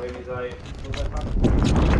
wavy side.